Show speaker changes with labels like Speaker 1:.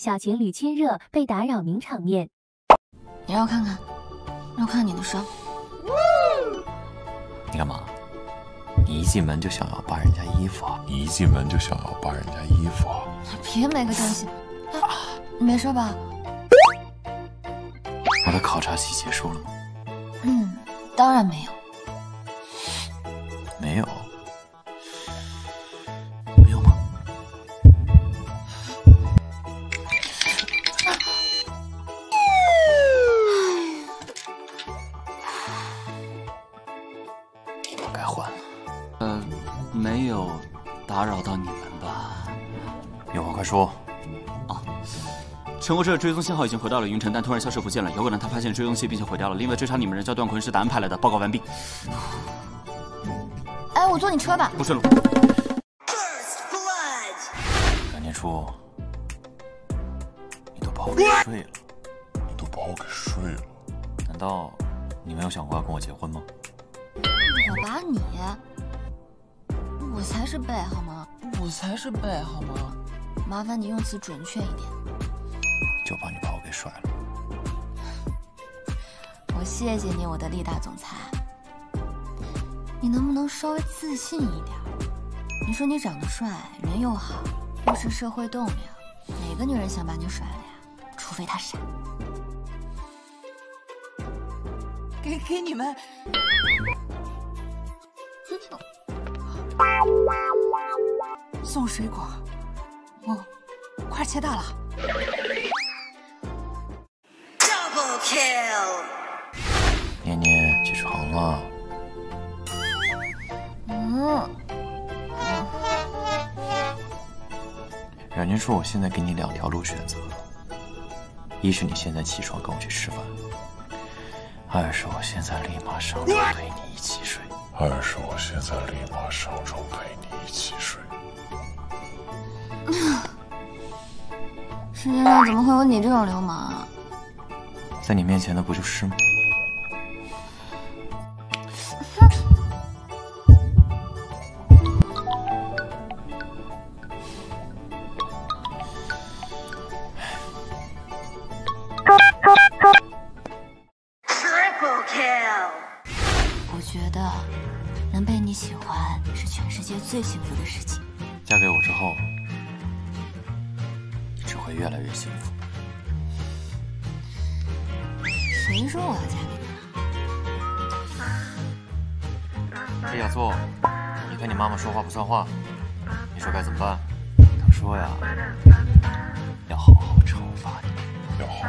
Speaker 1: 小情侣亲热被打扰名场面。
Speaker 2: 你让我看看，让我看看你的伤。
Speaker 3: 你干嘛？你一进门就想要扒人家衣服啊？
Speaker 4: 你一进门就想要扒人家衣服啊？
Speaker 2: 别没个东西！啊！你没事吧？
Speaker 3: 我的考察期结束了吗？
Speaker 2: 嗯，当然没有。
Speaker 3: 没有？该换了。
Speaker 5: 呃，没有打扰到你们吧？
Speaker 3: 有话快说。
Speaker 5: 啊，陈国志的追踪信号已经回到了云城，但突然消失不见了，有可能他发现追踪器并且毁掉了。另外，追查你们人叫段坤是达恩派来的，报告完毕。
Speaker 2: 哎，我坐你车吧。
Speaker 5: 不顺路。
Speaker 3: 阮念初，你都把我给睡了，
Speaker 4: 你都把我给睡了。
Speaker 3: 难道你没有想过要跟我结婚吗？
Speaker 2: 我把你，我才是背好吗？
Speaker 6: 我才是背好吗？
Speaker 2: 麻烦你用词准确一点。
Speaker 3: 就怕你把我给甩了。
Speaker 2: 我谢谢你，我的厉大总裁。你能不能稍微自信一点？你说你长得帅，人又好，又是社会栋梁，哪个女人想把你甩了呀？除非她傻。
Speaker 6: 给给你们。送水果，哦，快切大了。
Speaker 7: Double kill！
Speaker 3: 念念起床了。
Speaker 2: 嗯。
Speaker 3: 冉念初，我现在给你两条路选择：一是你现在起床跟我去吃饭；二是我现在立马上床陪你一起睡。
Speaker 4: 二是我现在立马上床陪你一起睡。
Speaker 2: 世界上怎么会有你这种流氓啊？
Speaker 3: 在你面前的不就是吗？
Speaker 2: 是全世界最幸福的事情。
Speaker 3: 嫁给我之后，你只会越来越幸福。
Speaker 2: 谁说我要嫁
Speaker 3: 给你了？哎，雅座，你看你妈妈说话不算话，你说该怎么办？她说呀，要好好惩罚你，
Speaker 4: 要好好